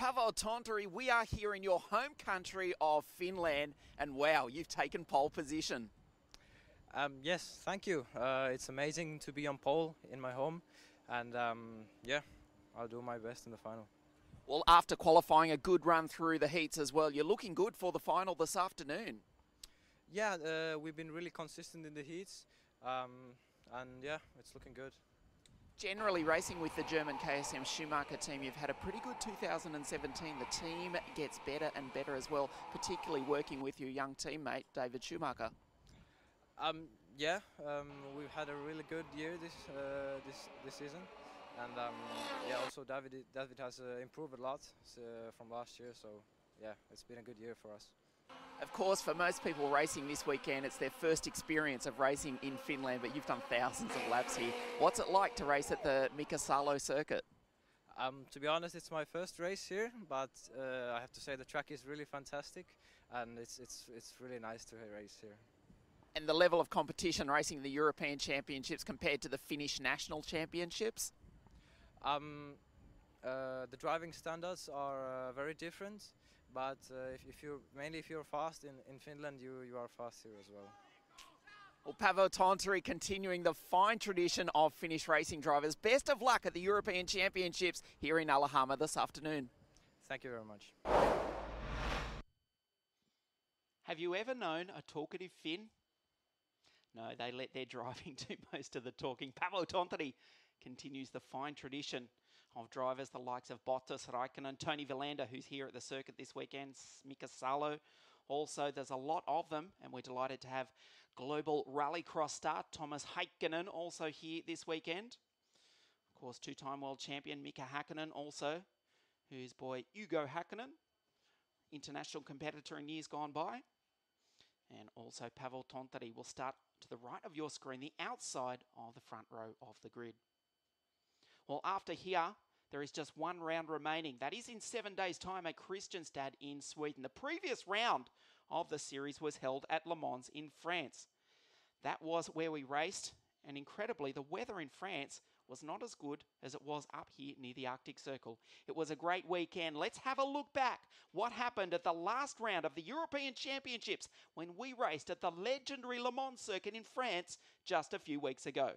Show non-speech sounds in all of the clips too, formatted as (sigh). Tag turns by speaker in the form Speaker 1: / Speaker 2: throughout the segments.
Speaker 1: Paavo Tonteri, we are here in your home country of Finland, and wow, you've taken pole position.
Speaker 2: Um, yes, thank you. Uh, it's amazing to be on pole in my home, and um, yeah, I'll do my best in the final.
Speaker 1: Well, after qualifying a good run through the heats as well, you're looking good for the final this afternoon.
Speaker 2: Yeah, uh, we've been really consistent in the heats, um, and yeah, it's looking good.
Speaker 1: Generally, racing with the German KSM Schumacher team, you've had a pretty good 2017. The team gets better and better as well, particularly working with your young teammate, David Schumacher.
Speaker 2: Um, yeah, um, we've had a really good year this uh, this this season, and um, yeah, also David David has uh, improved a lot uh, from last year. So yeah, it's been a good year for us.
Speaker 1: Of course, for most people racing this weekend, it's their first experience of racing in Finland, but you've done thousands of laps here. What's it like to race at the Mika Salo circuit?
Speaker 2: Um, to be honest, it's my first race here, but uh, I have to say the track is really fantastic, and it's it's it's really nice to race here.
Speaker 1: And the level of competition racing the European Championships compared to the Finnish National Championships?
Speaker 2: Um, uh, the driving standards are uh, very different, but uh, if, if you're mainly if you're fast in, in Finland, you you are fast here as well.
Speaker 1: Well, Paavo Tonteri continuing the fine tradition of Finnish racing drivers. Best of luck at the European Championships here in Alaharma this afternoon.
Speaker 2: Thank you very much.
Speaker 1: Have you ever known a talkative Finn? No, they let their (laughs) driving do most of the talking. Paavo Tonteri continues the fine tradition of drivers the likes of Bottas, Raikkonen, Toni Vilander, who's here at the circuit this weekend, Mika Salo. Also, there's a lot of them, and we're delighted to have global rallycross star Toomas Heikkinen also here this weekend. Of course, two-time world champion Mika Hakkinen also, whose boy Hugo Hakkinen, international competitor in years gone by. And also Paavo Tonteri will start to the right of your screen, the outside of the front row of the grid. Well, after here, there is just one round remaining. That is in seven days' time at Kristianstad in Sweden. The previous round of the series was held at Le Mans in France. That was where we raced, and incredibly, the weather in France was not as good as it was up here near the Arctic Circle. It was a great weekend. Let's have a look back. What happened at the last round of the European Championships when we raced at the legendary Le Mans circuit in France just a few weeks ago.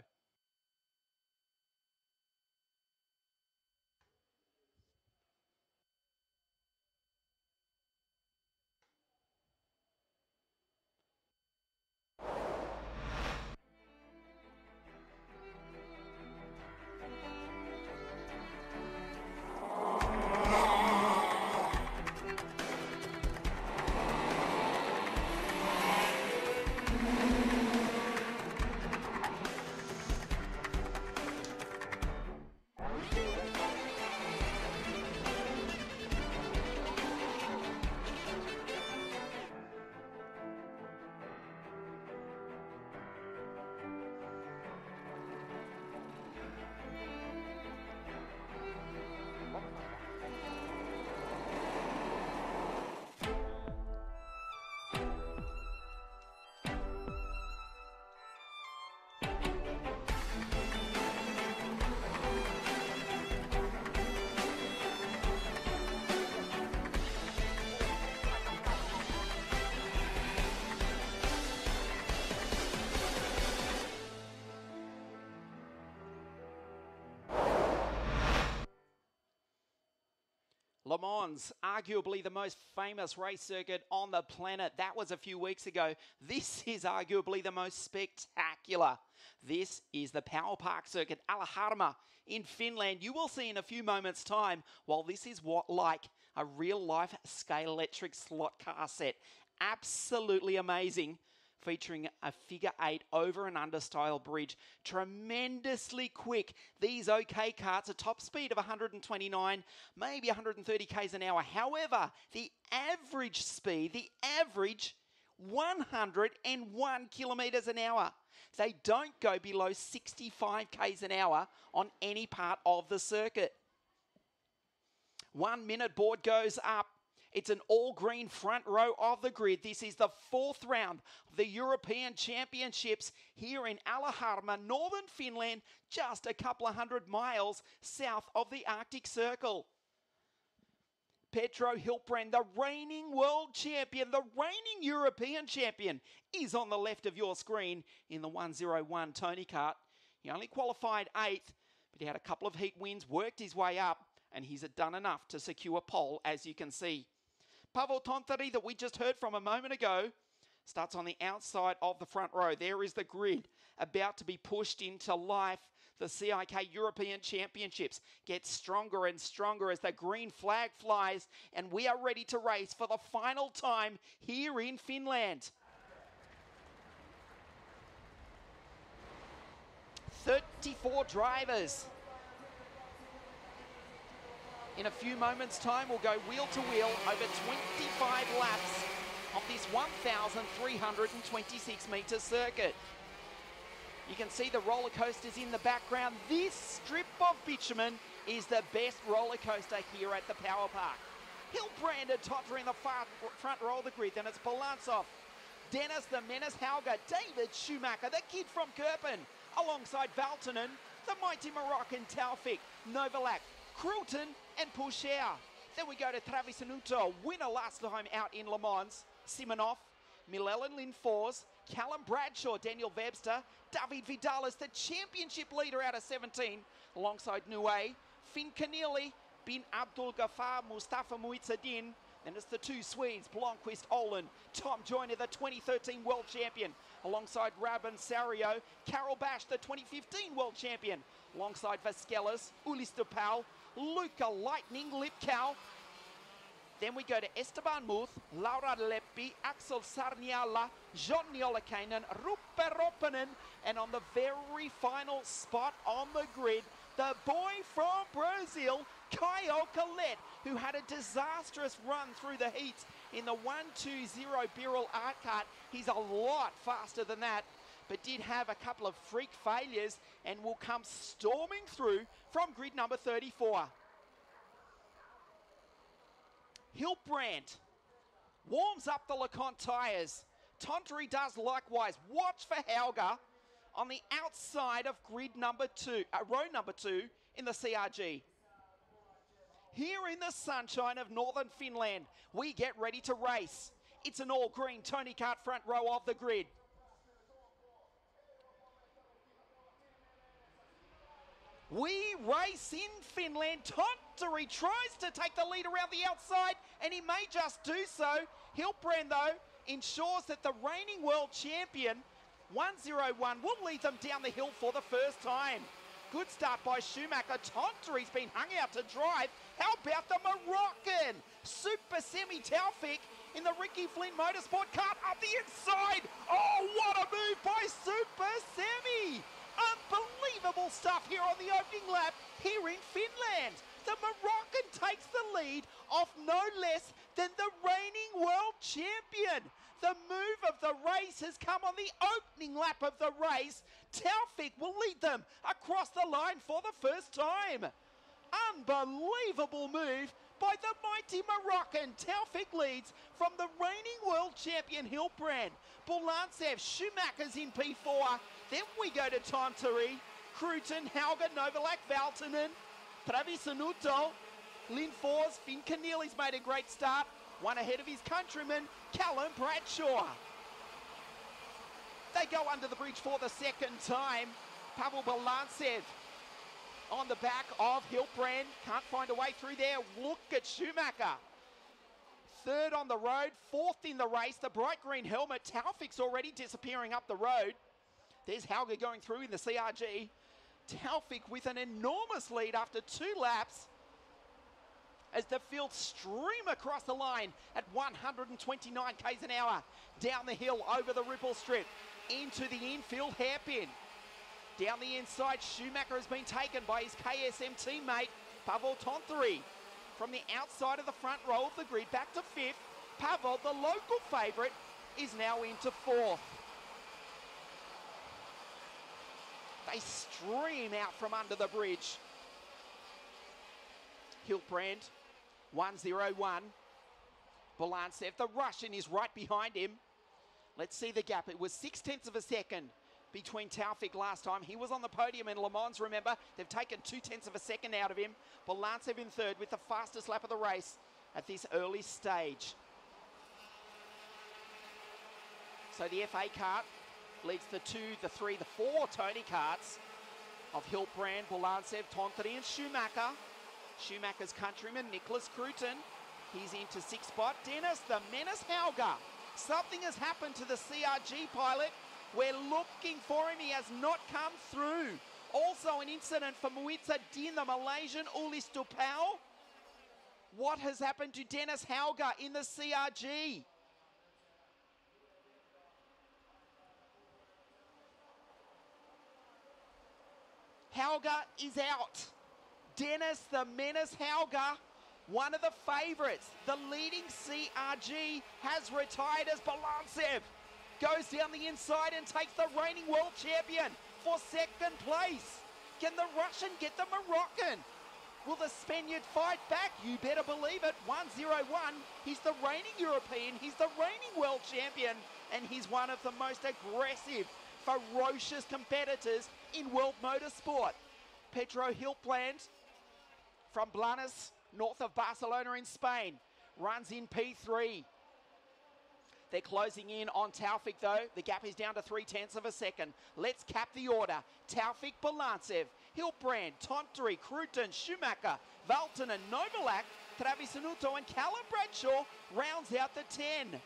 Speaker 1: Le Mans, arguably the most famous race circuit on the planet. That was a few weeks ago. This is arguably the most spectacular. This is the Power Park circuit, Alaharma in Finland. You will see in a few moments' time, while this is what like a real life scale electric slot car set. Absolutely amazing featuring a figure eight over and under style bridge. Tremendously quick. These OK carts, a top speed of 129, maybe 130 k's an hour. However, the average speed, the average 101 kilometres an hour. They don't go below 65 k's an hour on any part of the circuit. One minute board goes up. It's an all green front row of the grid. This is the fourth round of the European Championships here in Alaharma, northern Finland, just a couple of hundred miles south of the Arctic Circle. Pedro Hiltbrand, the reigning world champion, the reigning European champion, is on the left of your screen in the 101 Tony Kart. He only qualified eighth, but he had a couple of heat wins, worked his way up, and he's done enough to secure a pole, as you can see. Pavel Tontori, that we just heard from a moment ago, starts on the outside of the front row. There is the grid about to be pushed into life. The CIK European Championships get stronger and stronger as the green flag flies, and we are ready to race for the final time here in Finland. 34 drivers. In a few moments' time, we'll go wheel to wheel over 25 laps of this 1,326 metre circuit. You can see the roller coasters in the background. This strip of bitumen is the best roller coaster here at the Power Park. Hiltbrand Totter in the far, front row of the grid, then it's Bulantsev, Dennis the Menace Hauger, David Schumacher, the kid from Kerpen, alongside Valtonen, the mighty Moroccan Taufik, Novalak, Cruton and Pourchaire. Then we go to Travisanutto, winner last time out in Le Mans, Simonov, Milellen Lynn Fours, Callum Bradshaw, Daniel Webster, David Vidales, the championship leader out of 17, alongside Nouet, Finn Kenneally, Bin Abdul Ghaffar, Mustafa Muizzadin, and it's the two Swedes, Blomqvist Olin, Tom Joyner, the 2013 world champion, alongside Rabin Sario, Karol Basz, the 2015 world champion, alongside Vaskelis, Ulysse de Pauw, Luca Lightning Lipkow, then we go to Esteban Muth, Laura Leppi, Axel Sarniala, Johnny Olakainen, Ruppe Roppanen, and on the very final spot on the grid, the boy from Brazil, Caio Collet, who had a disastrous run through the heats in the 1-2-0 Birel Art. He's a lot faster than that, but did have a couple of freak failures and will come storming through from grid number 34. Hiltbrand warms up the LeCont tyres. Tontori does likewise. Watch for Hauger on the outside of grid number two, uh, row number two in the CRG. Here in the sunshine of northern Finland, we get ready to race. It's an all green Tony Kart front row of the grid. We race in Finland. Tontori tries to take the lead around the outside, and he may just do so. Hiltbrand, though, ensures that the reigning world champion, 101, will lead them down the hill for the first time. Good start by Schumacher. Tontori's been hung out to drive. How about the Moroccan? Super Sami Taufik in the Ricky Flynn Motorsport Kart up the inside. Oh, what a move by Super Sami! Unbelievable stuff here on the opening lap here in Finland. The Moroccan takes the lead off no less than the reigning world champion. The move of the race has come on the opening lap of the race. Taufik will lead them across the line for the first time. Unbelievable move by the mighty Moroccan. Taufik leads from the reigning world champion Hiltbrand. Bulantsev, Schumacher's in P4. Then we go to Tontori, Cruton, Hauger, Novalak, Valtonen, Travisanutto, Lynn Fours, Finn Kenneally's made a great start. One ahead of his countryman, Callum Bradshaw. They go under the bridge for the second time. Pavel Bulantsev on the back of Hiltbrand. Can't find a way through there. Look at Schumacher. Third on the road, fourth in the race. The bright green helmet. Taufik's already disappearing up the road. There's Hauger going through in the CRG. Taufik with an enormous lead after two laps as the field stream across the line at 129 k's an hour down the hill over the ripple strip into the infield hairpin. Down the inside, Schumacher has been taken by his KSM teammate Pavel Tontori. From the outside of the front row of the grid back to fifth, Pavel, the local favourite, is now into fourth. They stream out from under the bridge. Hiltbrand 101. Bulantsev, the Russian is right behind him. Let's see the gap. It was six tenths of a second between Taufik last time. He was on the podium in Le Mans, remember. They've taken two tenths of a second out of him. Bulantsev in third with the fastest lap of the race at this early stage. So the FA Kart leads the two, the three, the four Tony carts of Hiltbrand, Bulantsev, Tontori and Schumacher. Schumacher's countryman, Nicholas Cruton. He's into sixth spot. Dennis, the menace Hauger. Something has happened to the CRG pilot. We're looking for him. He has not come through. Also an incident for Muitza Din, the Malaysian Ulysse de Pauw. What has happened to Dennis Hauger in the CRG? Hauger is out. Dennis the Menace Hauger, one of the favourites, the leading CRG, has retired as Bulantsev. Goes down the inside and takes the reigning world champion for second place. Can the Russian get the Moroccan? Will the Spaniard fight back? You better believe it. 1-0-1. He's the reigning European. He's the reigning world champion. And he's one of the most aggressive, ferocious competitors in world motorsport. Pedro Hiltbrand from Blanes, north of Barcelona in Spain, runs in P3. They're closing in on Taufik though. The gap is down to three tenths of a second. Let's cap the order. Taufik Bulantsev, Hiltbrand, Tontori, Cruton, Schumacher, Valtonen, Novalak, Travisanutto and Callum Bradshaw rounds out the 10.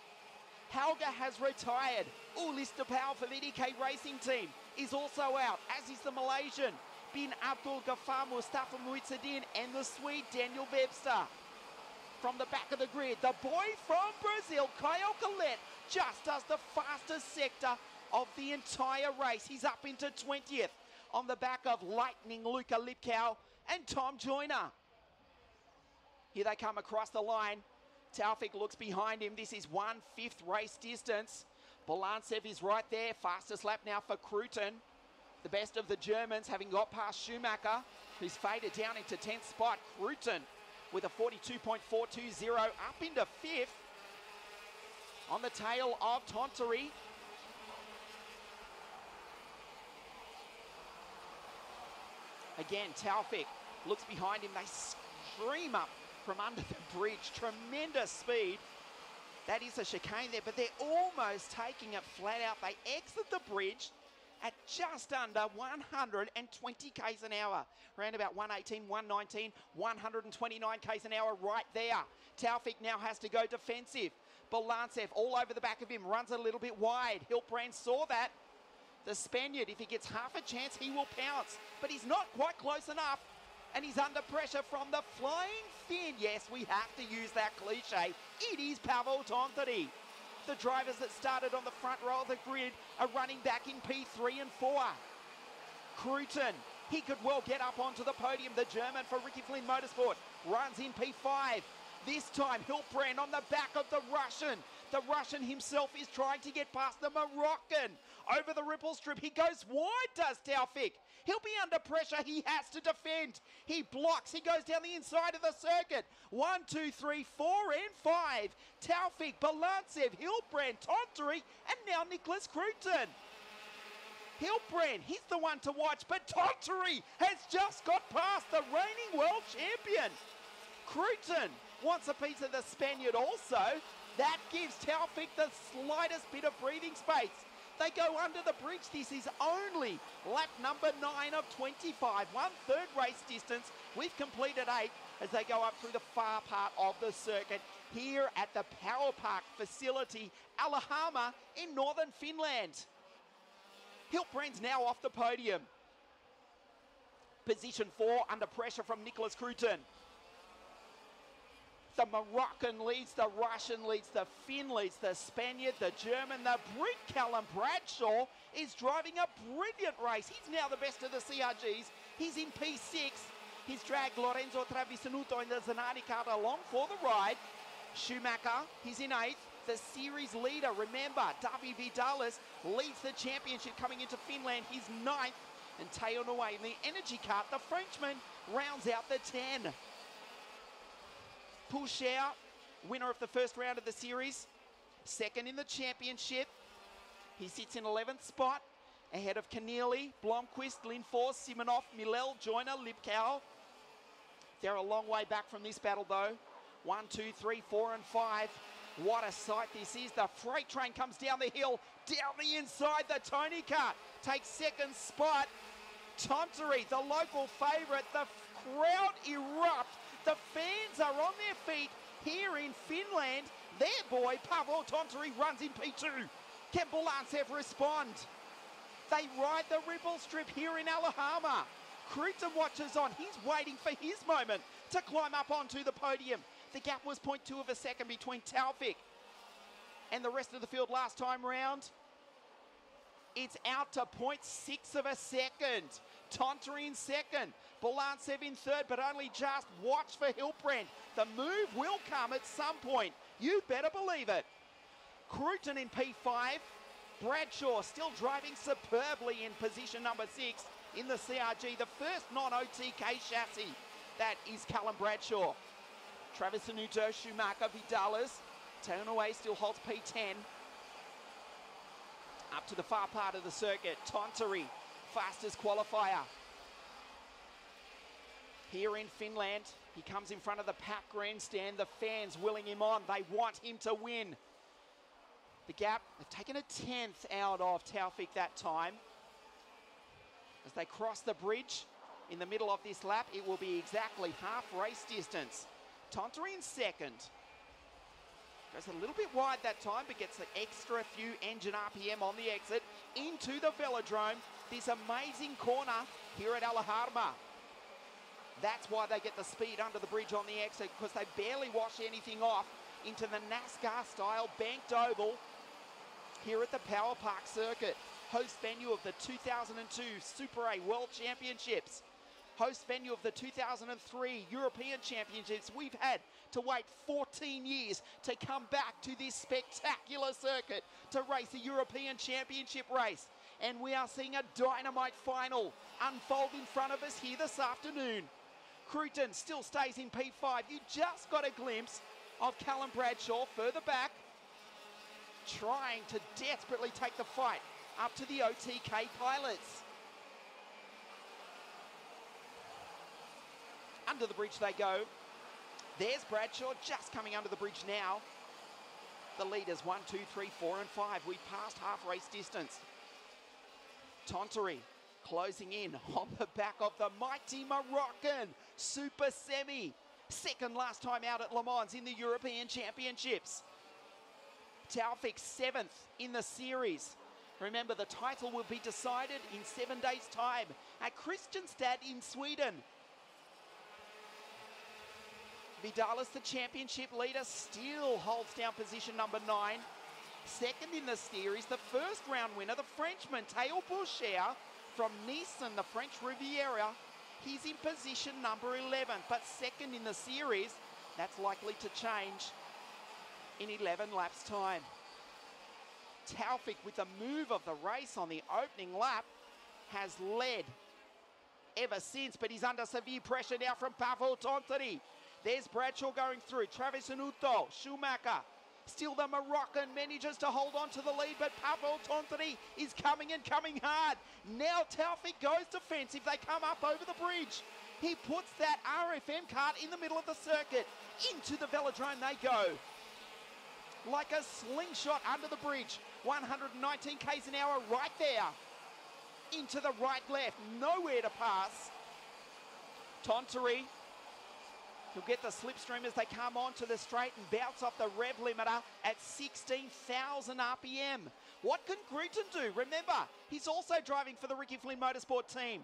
Speaker 1: Hauger has retired. Ulis Power for VDK Racing Team is also out, as is the Malaysian. Bin Abdul Ghaffar Mustafa Muizzadin and the Swede Daniel Webster from the back of the grid. The boy from Brazil, Caio just does the fastest sector of the entire race. He's up into 20th on the back of Lightning Luca Lipkow and Tom Joyner. Here they come across the line. Taufik looks behind him. This is one fifth race distance. Bulantsev is right there. Fastest lap now for Cruton. The best of the Germans having got past Schumacher, who's faded down into 10th spot. Cruton with a 42.420 up into fifth. On the tail of Tontori. Again, Taufik looks behind him. They stream up from under the bridge. Tremendous speed. That is a chicane there, but they're almost taking it flat out. They exit the bridge at just under 120 k's an hour. Around about 118, 119, 129 k's an hour right there. Taufik now has to go defensive. Bulantsev all over the back of him, runs a little bit wide. Hiltbrand saw that. The Spaniard, if he gets half a chance, he will pounce. But he's not quite close enough. And he's under pressure from the flying Finn. Yes, we have to use that cliche. It is Pavel Tontori. The drivers that started on the front row of the grid are running back in P3 and 4. Cruton, he could well get up onto the podium. The German for Ricky Flynn Motorsport runs in P5. This time, Hiltbrand on the back of the Russian. The Russian himself is trying to get past the Moroccan. Over the ripple strip, he goes wide, does Taufik. He'll be under pressure. He has to defend. He blocks. He goes down the inside of the circuit. One, two, three, four, and five. Taufik, Bulantsev, Hiltbrand, Tontori, and now Nicholas Cruton. Hiltbrand, he's the one to watch, but Tontori has just got past the reigning world champion. Cruton wants a piece of the Spaniard also. That gives Taufik the slightest bit of breathing space. They go under the bridge. This is only lap number nine of 25. One third race distance. We've completed eight as they go up through the far part of the circuit here at the Power Park facility, Alaharma in northern Finland. Hiltbrand's now off the podium. Position four under pressure from Nicholas Cruton. The Moroccan leads, the Russian leads, the Finn leads, the Spaniard, the German, the Brit Callum Bradshaw is driving a brilliant race. He's now the best of the CRGs. He's in P6. He's dragged Lorenzo Travisanutto in the Zanardi car along for the ride. Schumacher, he's in eighth. The series leader, remember, Davi Vidales leads the championship coming into Finland. He's ninth. And Théo Nouet in the energy cart, the Frenchman, rounds out the 10. Pourchaire, winner of the first round of the series, second in the championship. He sits in 11th spot, ahead of Kenneally, Blomqvist, Lindfors, Simonov, Milel, Joyner, Lipkow. They're a long way back from this battle though. One, two, three, four, and five. What a sight this is. The freight train comes down the hill, down the inside. The Tony Kart takes second spot. Tontori, the local favourite. The crowd erupt. The fans are on their feet here in Finland. Their boy, Pavel Tontori, runs in P2. Can Bulantsev respond? They ride the ripple strip here in Alaharma. Cruton watches on. He's waiting for his moment to climb up onto the podium. The gap was 0.2 of a second between Taufik and the rest of the field last time round. It's out to 0.6 of a second. Tontori in second. Bulantsev in third, but only just. Watch for Hiltbrand. The move will come at some point. You better believe it. Cruton in P5. Bradshaw still driving superbly in position number six in the CRG. The first non-OTK chassis. That is Callum Bradshaw. Travisanutto, Schumacher, Vidales. Taunaway still holds P10. Up to the far part of the circuit. Tontori, fastest qualifier. Here in Finland, he comes in front of the pack grandstand. The fans willing him on. They want him to win. The gap, they've taken a tenth out of Taufik that time. As they cross the bridge in the middle of this lap, it will be exactly half race distance. Tontori in second. Goes a little bit wide that time, but gets an extra few engine RPM on the exit into the velodrome. This amazing corner here at Alaharma. That's why they get the speed under the bridge on the exit because they barely wash anything off into the NASCAR style banked oval here at the Power Park circuit. Host venue of the 2002 Super A World Championships host venue of the 2003 European Championships. We've had to wait 14 years to come back to this spectacular circuit to race a European Championship race. And we are seeing a dynamite final unfold in front of us here this afternoon. Cruton still stays in P5. You just got a glimpse of Callum Bradshaw further back, trying to desperately take the fight up to the OTK pilots. Under the bridge they go. There's Bradshaw just coming under the bridge now. The leaders, one, two, three, four, and five. We passed half race distance. Tontori closing in on the back of the mighty Moroccan Super Sami. Second last time out at Le Mans in the European Championships. Taufik seventh in the series. Remember, the title will be decided in seven days' time at Kristianstad in Sweden. Vidales, the championship leader, still holds down position number nine. Second in the series, the first round winner, the Frenchman, Théo Pourchaire from Nice and the French Riviera. He's in position number 11, but second in the series. That's likely to change in 11 laps' time. Taufik, with the move of the race on the opening lap, has led ever since, but he's under severe pressure now from Pavel Tontori. There's Bradshaw going through. Travisanutto, Schumacher. Still the Moroccan manages to hold on to the lead, but Pavel Tontori is coming and coming hard. Now Taufik goes defensive. They come up over the bridge. He puts that RFM cart in the middle of the circuit. Into the velodrome they go. Like a slingshot under the bridge. 119 k's an hour right there. Into the right left. Nowhere to pass. Tontori He'll get the slipstream as they come onto the straight and bounce off the rev limiter at 16,000 RPM. What can Cruton do? Remember, he's also driving for the Ricky Flynn Motorsport team.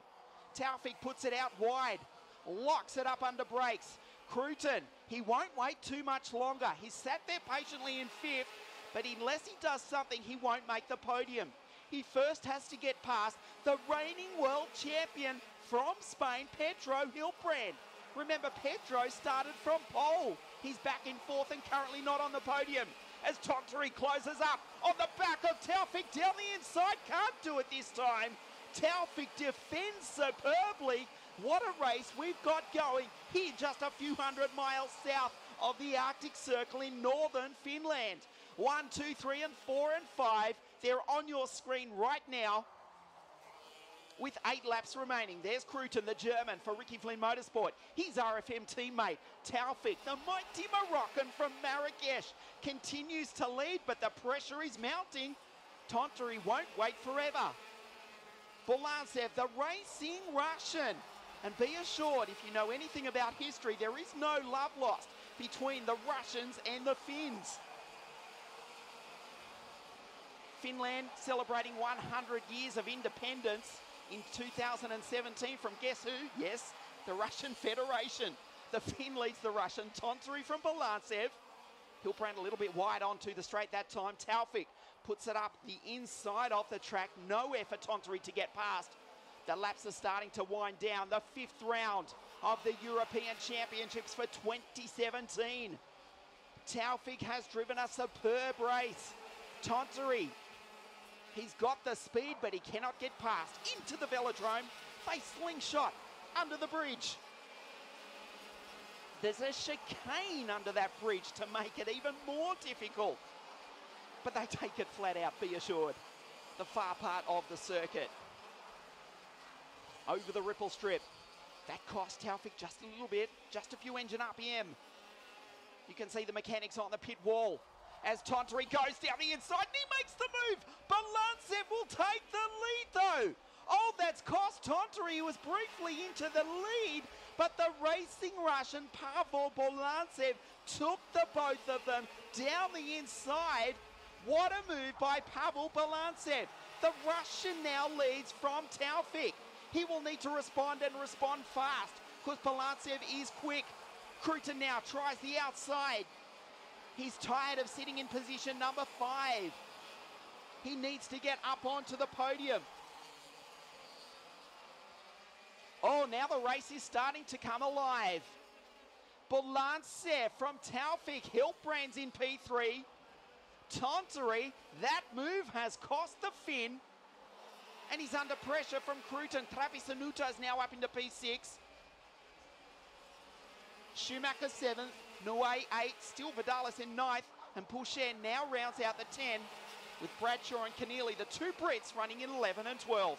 Speaker 1: Taufik puts it out wide, locks it up under brakes. Cruton, he won't wait too much longer. He sat there patiently in fifth, but unless he does something, he won't make the podium. He first has to get past the reigning world champion from Spain, Pedro Hiltbrand. Remember, Pedro started from pole. He's back in fourth and currently not on the podium. As Tontori closes up on the back of Taufik down the inside. Can't do it this time. Taufik defends superbly. What a race we've got going here just a few hundred miles south of the Arctic Circle in northern Finland. One, two, three, and four, and five. They're on your screen right now. With eight laps remaining. There's Cruton, the German, for Ricky Flynn Motorsport. His RFM teammate, Taufik, the mighty Moroccan from Marrakesh, continues to lead, but the pressure is mounting. Tontori won't wait forever. Bulantsev, the racing Russian. And be assured, if you know anything about history, there is no love lost between the Russians and the Finns. Finland celebrating 100 years of independence in 2017 from guess who? Yes, the Russian Federation. The Finn leads the Russian. Tontori from Bulantsev. Hiltbrand a little bit wide onto the straight that time. Taufik puts it up the inside of the track. Nowhere for Tontori to get past. The laps are starting to wind down. The fifth round of the European Championships for 2017. Taufik has driven a superb race. Tontori He's got the speed, but he cannot get past. Into the velodrome. Face slingshot under the bridge. There's a chicane under that bridge to make it even more difficult. But they take it flat out, be assured. The far part of the circuit. Over the ripple strip. That cost Taufik just a little bit, just a few engine RPM. You can see the mechanics on the pit wall as Tontori goes down the inside and he makes the move. Bulantsev will take the lead though. Oh, that's cost Tontori, who was briefly into the lead, but the racing Russian Pavel Bulantsev took the both of them down the inside. What a move by Pavel Bulantsev. The Russian now leads from Taufik. He will need to respond and respond fast because Bulantsev is quick. Cruton now tries the outside. He's tired of sitting in position number five. He needs to get up onto the podium. Oh, now the race is starting to come alive. Bulantsev from Taufik Hiltbrand's in P3. Tontori, that move has cost the Finn. And he's under pressure from Cruton. Travisanutto is now up into P6. Schumacher 7th, Nouet 8, still Vidales in 9th, and Pourchaire now rounds out the 10 with Bradshaw and Kenneally, the two Brits running in 11 and 12.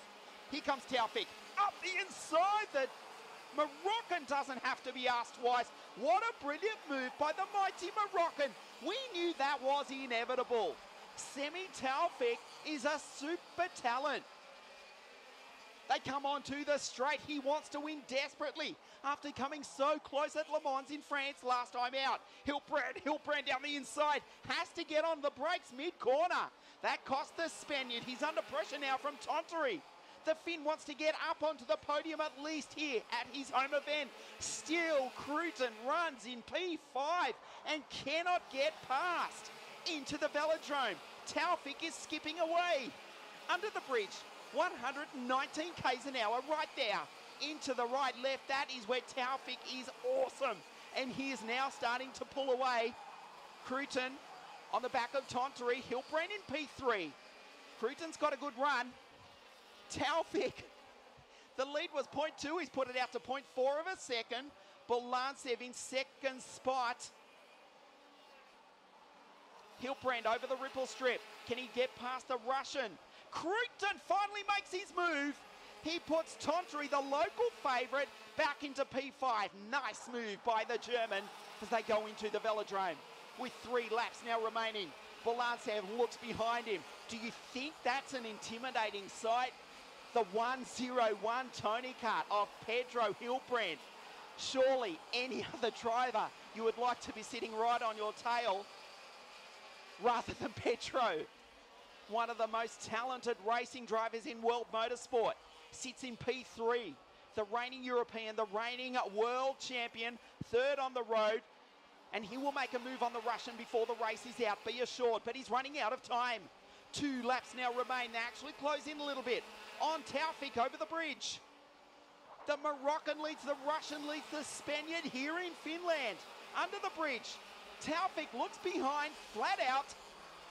Speaker 1: Here comes Taufik, up the inside, the Moroccan doesn't have to be asked twice. What a brilliant move by the mighty Moroccan. We knew that was inevitable. Sami Taufik is a super talent. They come onto the straight. He wants to win desperately after coming so close at Le Mans in France last time out. Hiltbrand, Hiltbrand down the inside, has to get on the brakes mid-corner. That cost the Spaniard. He's under pressure now from Tontori. The Finn wants to get up onto the podium at least here at his home event. Still, Cruton runs in P5 and cannot get past into the velodrome. Taufik is skipping away. Under the bridge, 119 k's an hour right there into the right left. That is where Taufik is awesome. And he is now starting to pull away. Cruton on the back of Tontori. Hiltbrand in P3. Cruton's got a good run. Taufik, (laughs) the lead was 0.2. He's put it out to 0.4 of a second. Bulantsev in second spot. Hiltbrand over the ripple strip. Can he get past the Russian? Cruton finally makes his move. He puts Tontori, the local favourite, back into P5. Nice move by the German as they go into the velodrome. With three laps now remaining, Bulantsev looks behind him. Do you think that's an intimidating sight? The 101 Tony Kart of Pedro Hiltbrand. Surely any (laughs) other driver you would like to be sitting right on your tail rather than Pedro one of the most talented racing drivers in world motorsport, sits in P3. The reigning European, the reigning world champion, third on the road. And he will make a move on the Russian before the race is out, be assured. But he's running out of time. Two laps now remain. They actually close in a little bit. On Taufik over the bridge. The Moroccan leads the Russian, leads the Spaniard here in Finland. Under the bridge. Taufik looks behind, flat out,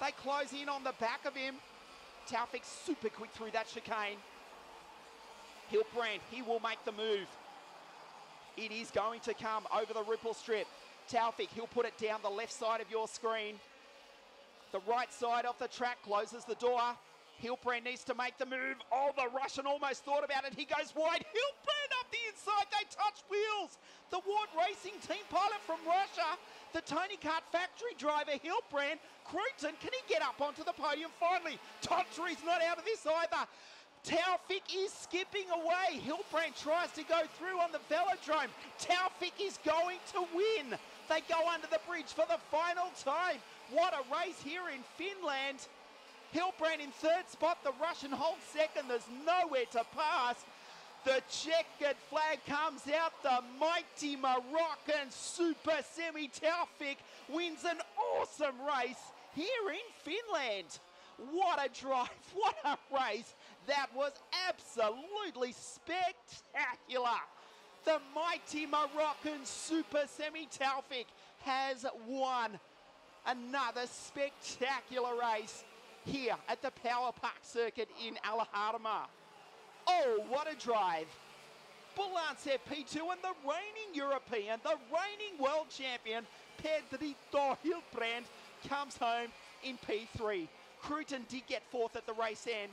Speaker 1: they close in on the back of him. Taufik super quick through that chicane. Hiltbrand, he will make the move. It is going to come over the ripple strip. Taufik, he'll put it down the left side of your screen. The right side of the track closes the door. Hiltbrand needs to make the move. Oh, the Russian almost thought about it. He goes wide. Hiltbrand up the inside. They touch wheels. The Ward Racing team pilot from Russia, the Tony Kart factory driver Hiltbrand. Cruton, can he get up onto the podium finally? Tontori's not out of this either. Taufik is skipping away. Hiltbrand tries to go through on the velodrome. Taufik is going to win. They go under the bridge for the final time. What a race here in Finland. Hiltbrand in third spot. The Russian holds second. There's nowhere to pass. The checkered flag comes out. The mighty Moroccan Super Sami Taufik wins an awesome race here in Finland. What a drive. (laughs) What a race. That was absolutely spectacular. The mighty Moroccan Super Sami Taufik has won another spectacular race here at the Power Park Circuit in Al. Oh, what a drive! Bulantsev P2 and the reigning European, the reigning world champion, Pedrito Hiltbrand, comes home in P3. Cruton did get fourth at the race end,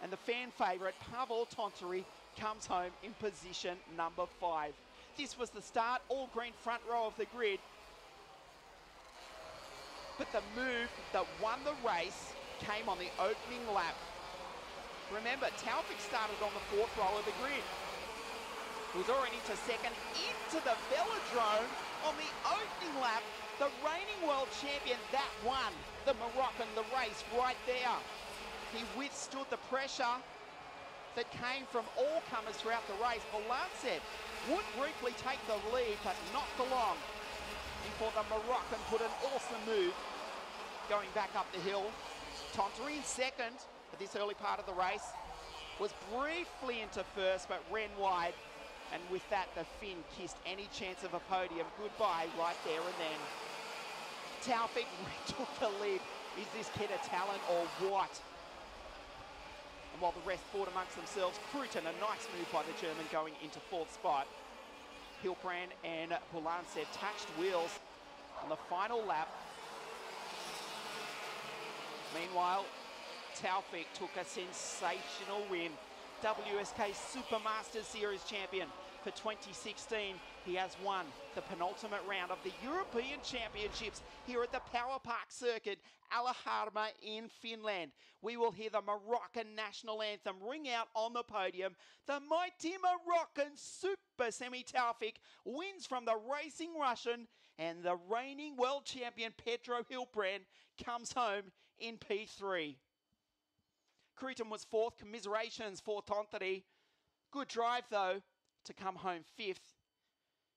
Speaker 1: and the fan favourite, Pavel Tontori, comes home in position number five. This was the start, all green front row of the grid. But the move that won the race came on the opening lap. Remember, Taufik started on the fourth row of the grid. He was already to second into the velodrome on the opening lap. The reigning world champion, that won the Moroccan, the race right there. He withstood the pressure that came from all comers throughout the race. Bulantsev would briefly take the lead, but not for long before the Moroccan put an awesome move going back up the hill. Tonteri in second at this early part of the race. Was briefly into first, but ran wide. And with that, the Finn kissed any chance of a podium goodbye right there and then. Taufik (laughs) took the lead. Is this kid a talent or what? And while the rest fought amongst themselves, Cruton, a nice move by the German going into fourth spot. Hiltbrand and Bulantsev touched wheels on the final lap. Meanwhile, Taufik took a sensational win. WSK Supermasters Series champion for 2016. He has won the penultimate round of the European Championships here at the Power Park Circuit, Alaharma in Finland. We will hear the Moroccan national anthem ring out on the podium. The mighty Moroccan Super Sami Taufik wins from the racing Russian, and the reigning world champion Pedro Hiltbrand comes home in P3. Cruton was fourth. Commiserations for Tontori. Good drive, though, to come home fifth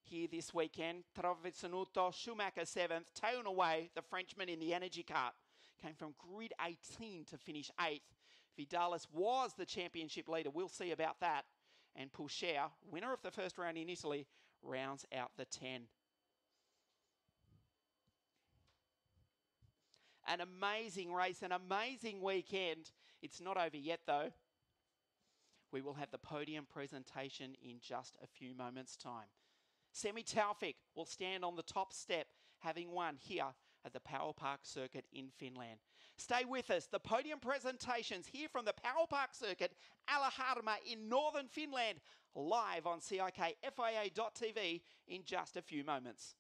Speaker 1: here this weekend. Travisanutto, Schumacher seventh. Tailed away the Frenchman in the energy cart. Came from grid 18 to finish eighth. Vidales was the championship leader. We'll see about that. And Pourchaire, winner of the first round in Italy, rounds out the 10. An amazing race, an amazing weekend. It's not over yet, though. We will have the podium presentation in just a few moments' time. Sami Taufik will stand on the top step, having won here at the Power Park Circuit in Finland. Stay with us. The podium presentations here from the Power Park Circuit, Alaharma in northern Finland, live on CIKFIA.tv in just a few moments.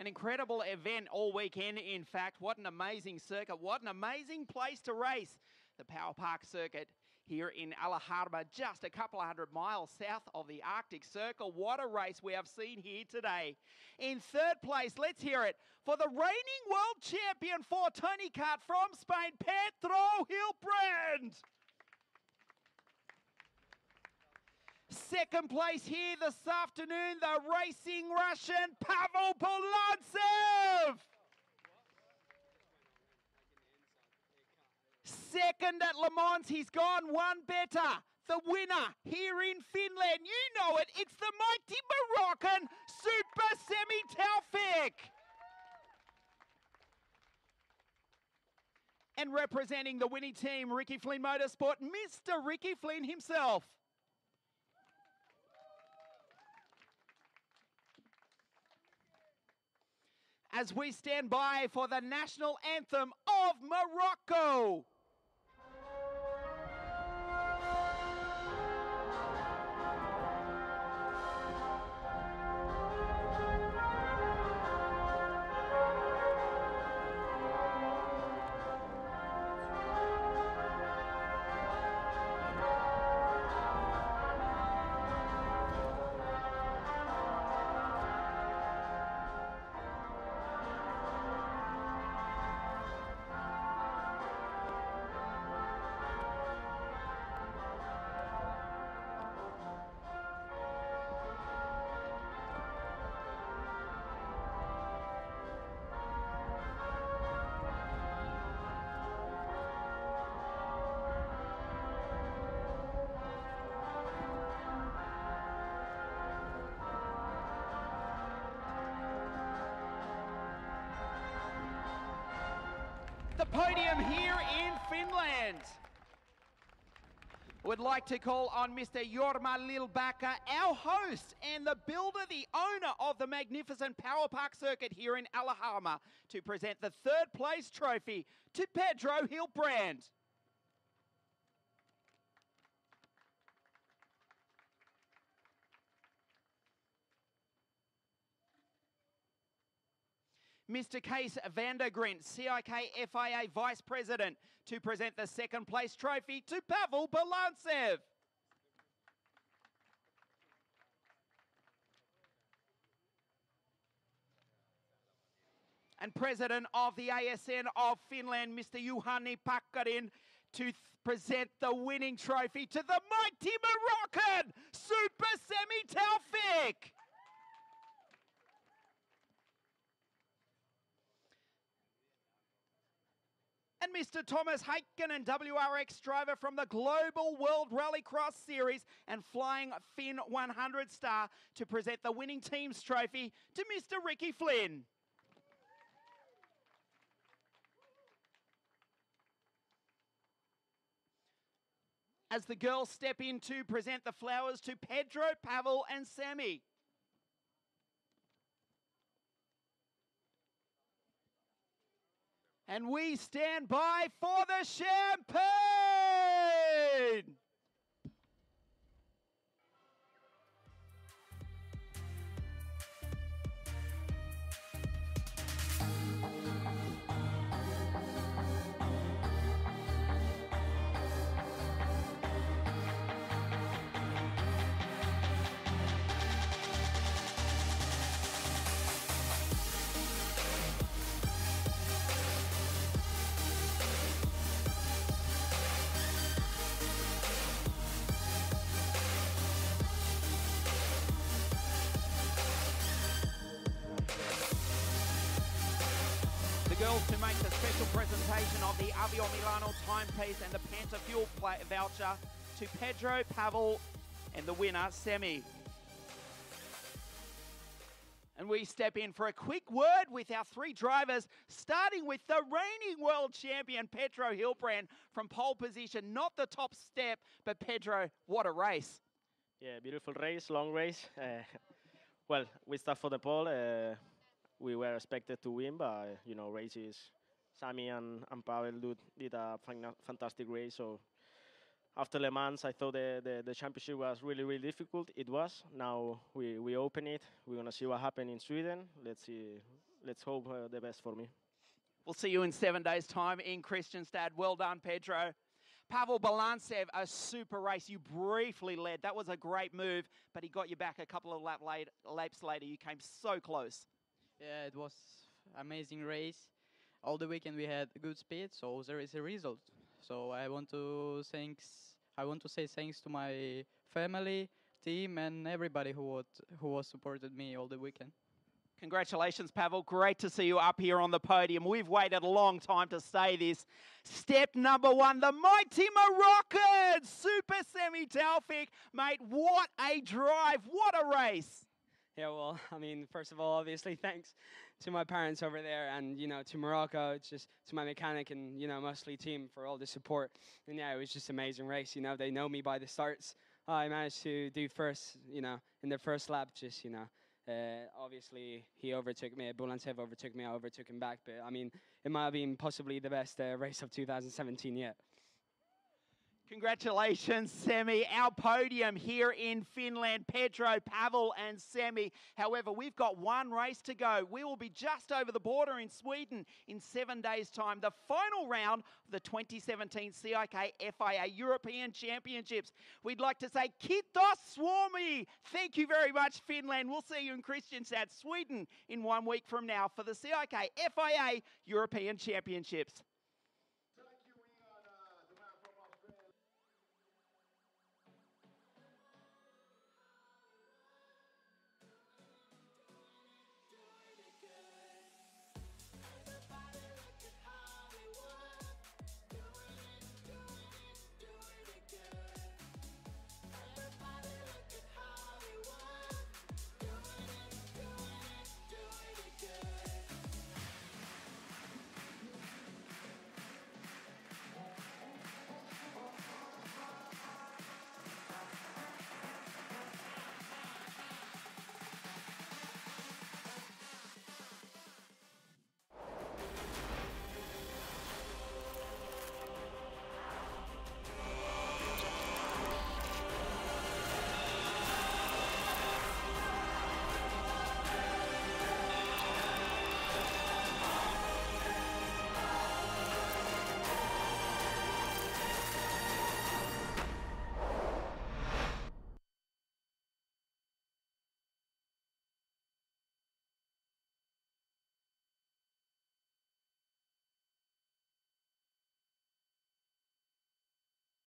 Speaker 1: An incredible event all weekend, in fact. What an amazing circuit. What an amazing place to race. The Power Park Circuit here in Alaharma, just a couple of hundred miles south of the Arctic Circle. What a race we have seen here today. In third place, let's hear it for the reigning world champion for Tony Kart from Spain, Pedro Hiltbrand. Second place here this afternoon, the racing Russian Pavel Bulantsev. Second at Le Mans, he's gone one better. The winner here in Finland, you know it, it's the mighty Moroccan Super Sami Taufik. And representing the winning team, Ricky Flynn Motorsport, Mr. Ricky Flynn himself. As we stand by for the national anthem of Morocco. Podium here in Finland. Would like to call on Mr. Jorma Lillbacka, our host and the builder, the owner of the magnificent Power Park circuit here in Alaharma, to present the third place trophy to Pedro Hiltbrand. Mr. Case Vandergrint, CIK FIA Vice President, to present the second place trophy to Pavel Bulantsev. And President of the ASN of Finland, Mr. Juhani Pakkarin, to present the winning trophy to the mighty Moroccan Super Sami Taoufik. And Mr. Toomas Heikkinen, WRX driver from the Global World Rallycross Series and Flying Finn 100 star to present the winning team's trophy to Mr. Ricky Flynn. As the girls step in to present the flowers to Pedro, Pavel, and Sami. And we stand by for the champagne. The Avio Milano timepiece and the Panta Fuel voucher to Pedro, Pavel, and the winner, Sami. And we step in for a quick word with our three drivers, starting with the reigning world champion, Pedro Hiltbrand, from pole position. Not the top step, but Pedro, what a race.
Speaker 3: Yeah, beautiful race, long race. (laughs) Uh, well, we start for the pole. Uh, we were expected to win, but uh, you know, races. Sami and, and Pavel did, did a fantastic race. So after Le Mans, I thought the, the, the championship was really, really difficult. It was. Now we, we open it. We're gonna see what happens in Sweden. Let's see. Let's hope uh, the best for me.
Speaker 1: We'll see you in seven days' time in Kristianstad. Well done, Pedro. Pavel Bulantsev, a super race. You briefly led. That was a great move, but he got you back a couple of lap late, laps later. You came so close.
Speaker 4: Yeah, it was amazing race. All the weekend we had good speed, so there is a result. So I want to thanks. I want to say thanks to my family, team, and everybody who was who was supported me all the weekend.
Speaker 1: Congratulations, Pavel. Great to see you up here on the podium. We've waited a long time to say this. Step number one, the mighty Moroccan Super Sami Taoufik. Mate, what a drive. What a race.
Speaker 5: Yeah, well, (laughs) I mean, first of all, obviously, thanks to my parents over there, and you know, to Morocco, it's just to my mechanic and you know, mostly team for all the support. And yeah, it was just amazing race. You know, they know me by the starts. I managed to do first, you know, in the first lap, just you know, Uh, obviously, he overtook me. Bulantsev overtook me. I overtook him back. But I mean, it might have been possibly the best uh, race of 2017 yet.
Speaker 1: Congratulations, Sami. Our podium here in Finland, Pedro, Pavel, and Sami. However, we've got one race to go. We will be just over the border in Sweden in seven days' time. The final round of the 2017 CIK FIA European Championships. We'd like to say Kiitos Suomi. Thank you very much, Finland. We'll see you in Kristianstad, Sweden in one week from now for the CIK FIA European Championships.